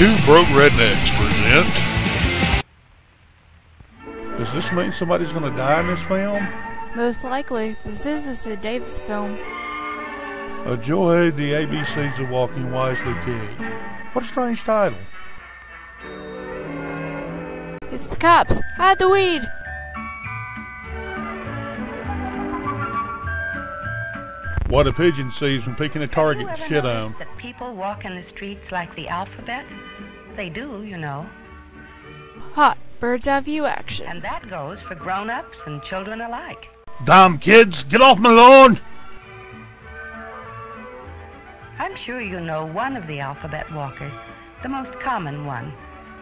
Two Broke Rednecks present. Does this mean somebody's going to die in this film? Most likely, this is a Sid Davis film. A Joy, the ABCs of Walking Wisely Kid. What a strange title. It's the cops! Hide the weed! What a pigeon sees when picking a target Have you ever shit on. That people walk in the streets like the alphabet? They do, you know. Hot bird's eye view action. And that goes for grown ups and children alike. Damn kids, get off my lawn! I'm sure you know one of the alphabet walkers, the most common one,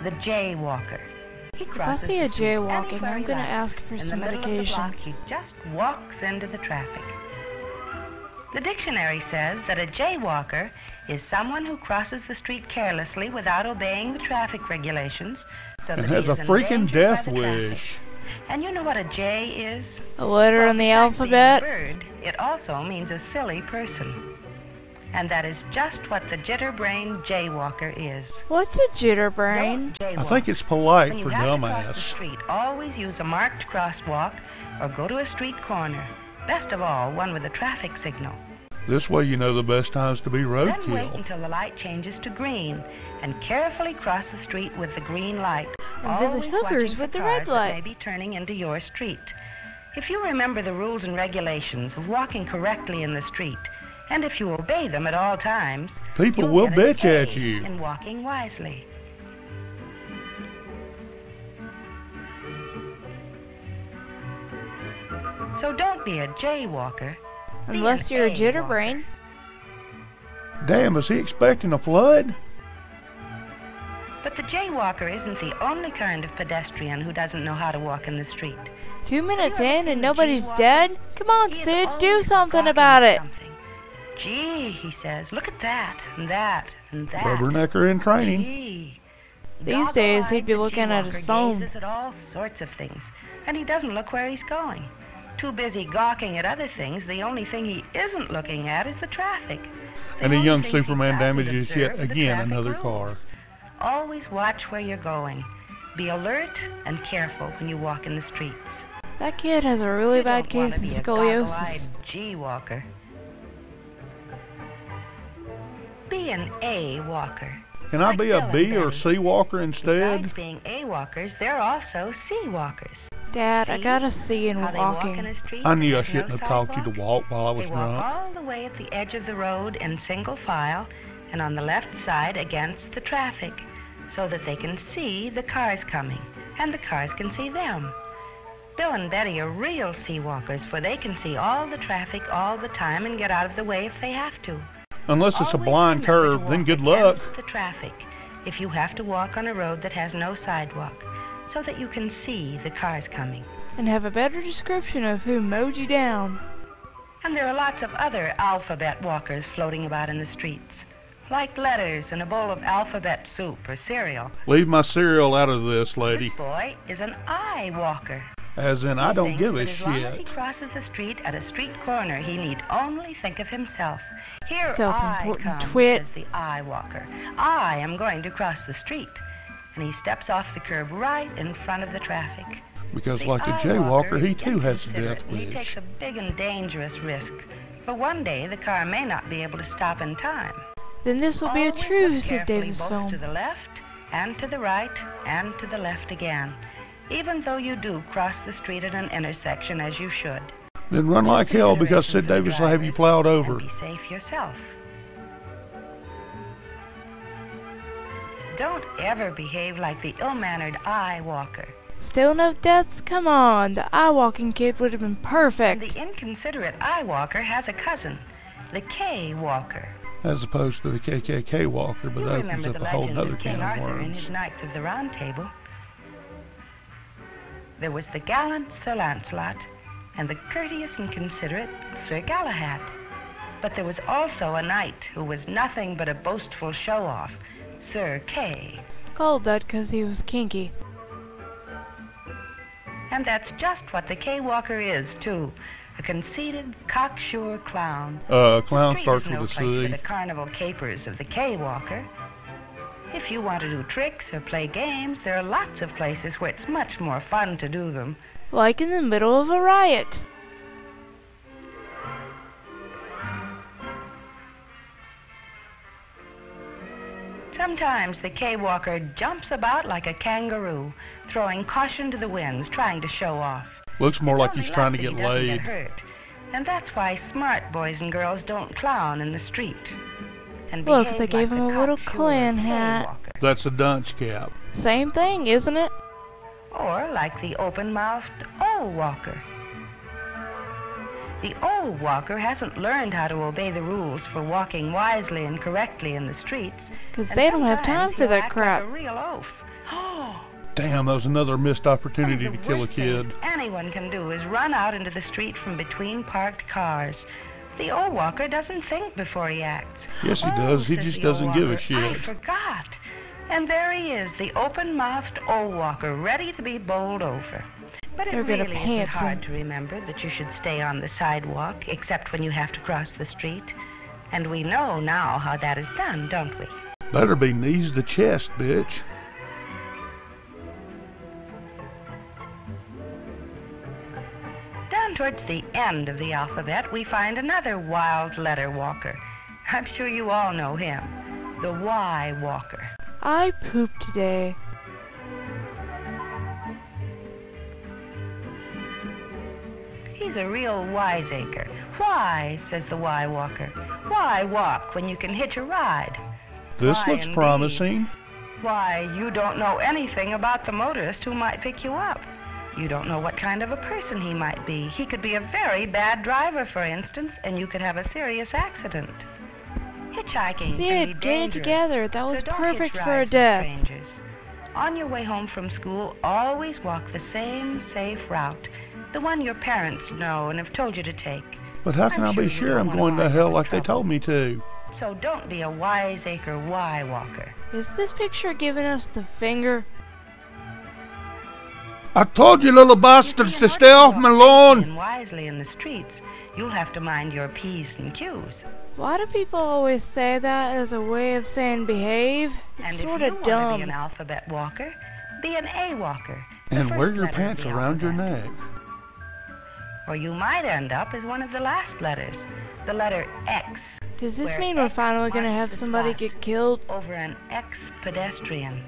the Jay Walker. If I see a the jaywalking, I'm gonna ask for some the middle of the medication. block, he just walks into the traffic. The dictionary says that a jaywalker is someone who crosses the street carelessly without obeying the traffic regulations. So And that has he a freaking death wish. And you know what a jay is? A letter Well, in the besides being a alphabet. bird, it also means a silly person. And that is just what the jitterbrain jaywalker is. What's a jitterbrain? I think it's polite when you for have cross the dumbass. street, always use a marked crosswalk or go to a street corner. Best of all, one with a traffic signal. This way you know the best times to be Then wait roadkill. until the light changes to green and carefully cross the street with the green light. And visit always hookers with for the cars red light. may be turning into your street. If you remember the rules and regulations of walking correctly in the street, and if you obey them at all times, People you'll will get an bitch at you. in walking wisely. So don't be a jaywalker. Be Unless you're a A jitterbrain. Damn, is he expecting a flood? But the jaywalker isn't the only kind of pedestrian who doesn't know how to walk in the street. Two minutes Have you ever in and nobody's jaywalker? dead? Come on, Sid, do something about it. something. Gee, he says, look at that, and that, and that. Rubbernecker in training. Gee. These days, he'd be looking at his jaywalker phone. gazes at all sorts of things, and he doesn't look where he's going. Too busy gawking at other things, the only thing he isn't looking at is the traffic. The And a young Superman damages yet observe are the again another rules. car. Always watch where you're going. Be alert and careful when you walk in the streets. That kid has a really You bad case of scoliosis. goggle-eyed G-walker. Be an A walker. Can I be a Bill or C walker instead? Besides instead? being A walkers, they're also C walkers. Dad, I got a C in How they walk in walking. I knew I shouldn't no have taught you to walk while I was They walk drunk. all the way at the edge of the road in single file and on the left side against the traffic so that they can see the cars coming and the cars can see them. Bill and Betty are real C walkers for they can see all the traffic all the time and get out of the way if they have to. Unless it's a blind curve, then good luck. against The traffic if you have to walk on a road that has no sidewalk so that you can see the cars coming. And have a better description of who mowed you down. And there are lots of other alphabet walkers floating about in the streets, like letters in a bowl of alphabet soup or cereal. Leave my cereal out of this, lady. This boy is an I walker. As in, I don't give a that as long as he crosses the street at a street corner, he need only think of himself. Here Self-important I come, twit. says the I walker. I am going to cross the street. And he steps off the curb right in front of the traffic. Because, The like a jaywalker, he too has a death and He takes a big and dangerous risk. but one day, the car may not be able to stop in time. Then this will be a true look Sid Davis film. To the left and to the right and to the left again, even though you do cross the street at an intersection as you should. Then run like hell because Sid Davis will have you drivers, plowed and over. Be safe yourself. Don't ever behave like the ill-mannered I walker. Still no deaths? Come on, the I walking kid would have been And perfect. the inconsiderate I walker has a cousin, the K walker. As opposed to the KKK walker, but You that opens up a whole legend nother of King can of Arthur in his worms. Knights of the Round Table. There was the gallant Sir Lancelot and the courteous and considerate Sir Galahad. But there was also a knight who was nothing but a boastful show-off, Sir Kay. Called that 'cause he was kinky. And that's just what the K Walker is, too. A conceited, cocksure clown. Uh, clown Street starts is with no a place for the carnival capers of the K Walker. If you want to do tricks or play games, there are lots of places where it's much more fun to do them. Like in the middle of a riot. Sometimes the K-Walker jumps about like a kangaroo, throwing caution to the winds, trying to show off. Looks more like he's trying to get that he laid. hurt. And that's why smart boys and girls don't clown in the street. And Look, they gave like him a little cocksure Klan hat. That's a dunce cap. Same thing, isn't it? Or like the open-mouthed old walker. The old walker hasn't learned how to obey the rules for walking wisely and correctly in the streets. Because they don't have time for that crap. Like a real oaf. Oh, Damn, that was another missed opportunity to kill a kid. Anyone can do is run out into the street from between parked cars. The old walker doesn't think before he acts. Yes, he Oh, does. He just doesn't give a walker, I shit. forgot. And there he is, the open-mouthed old walker, ready to be bowled over. But it They're gonna really pants isn't hard him. to remember that you should stay on the sidewalk, except when you have to cross the street. And we know now how that is done, don't we? Better be knees to chest, bitch. Down towards the end of the alphabet, we find another wild letter walker. I'm sure you all know him, the Y walker. I pooped today. He's a real wiseacre. Why, says the Y walker, why walk when you can hitch a ride? This Why, looks indeed. promising. Why, you don't know anything about the motorist who might pick you up. You don't know what kind of a person he might be. He could be a very bad driver, for instance, and you could have a serious accident. Hitchhiking. can Sid, get it dangerous, together. That was so perfect for a death. strangers. On your way home from school, always walk the same safe route, the one your parents know and have told you to take. But how can I'm I be you sure I'm going to hell up in like they told me to? So don't be a wiseacre Y walker. Is this picture giving us the finger? I told you little bastards You to stay off my lawn. safely wisely in the streets, you'll have to mind your P's and Q's. Why do people always say that as a way of saying behave? And It's if sort you of want to be dumb. an alphabet walker, be an A walker. And wear your pants around your neck. Or you might end up as one of the last letters, the letter X, Does this where mean we're finally gonna have somebody get killed? over an ex-pedestrian.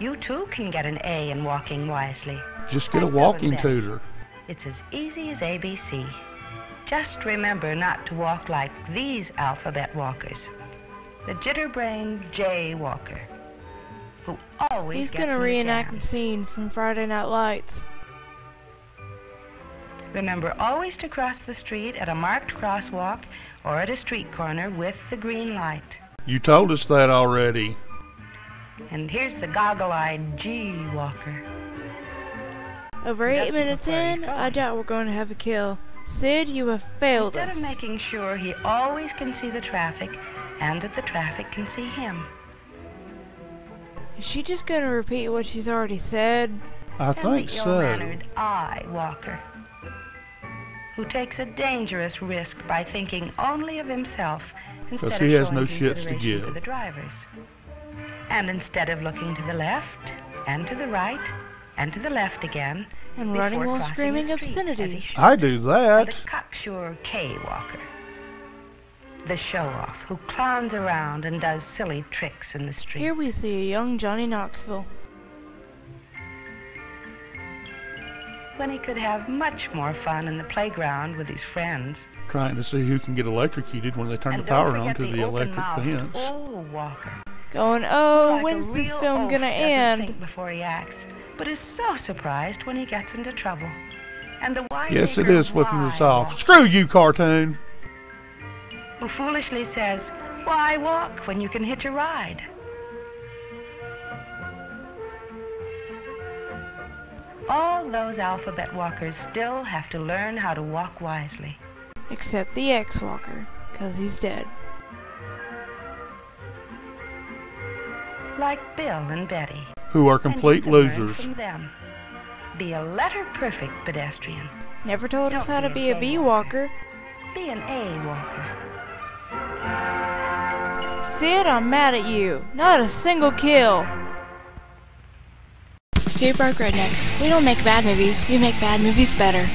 You too can get an A in walking wisely. Just get a walking tutor. It's as easy as ABC. Just remember not to walk like these alphabet walkers. The jitterbrained J walker, who always He's gonna reenact jam. the scene from Friday Night Lights. Remember always to cross the street at a marked crosswalk or at a street corner with the green light. You told us that already. And here's the goggle-eyed G walker. Over That's eight minutes in, I doubt we're going to have a kill. Sid, you have failed Instead of making sure he always can see the traffic and that the traffic can see him. Is she just gonna repeat what she's already said? I and think the so. ill-mannered I walker, who takes a dangerous risk by thinking only of himself instead of he has no shits to consideration give. the drivers. And instead of looking to the left and to the right and to the left again, And running while screaming the street, as he obscenities. I do that. the cocksure K walker, the show-off who clowns around and does silly tricks in the street. Here we see a young Johnny Knoxville. when he could have much more fun in the playground with his friends. Trying to see who can get electrocuted when they turn and the power on to the electric fence. old walker. Going, oh, Like when's this film gonna end? before he acts, but is so surprised when he gets into trouble. And the wise Yes, it is flipping us why off. Screw you, cartoon. Who foolishly says, "Why walk when you can hitch a ride?" All those alphabet walkers still have to learn how to walk wisely. Except the X-Walker, 'cause he's dead. Like Bill and Betty. Who are complete losers. Be a letter-perfect pedestrian. Never told us Don't how to be be a a gay B-Walker. Be an A walker. Sid, I'm mad at you. Not a single kill. Jay Bark Rednecks. We don't make bad movies, we make bad movies better.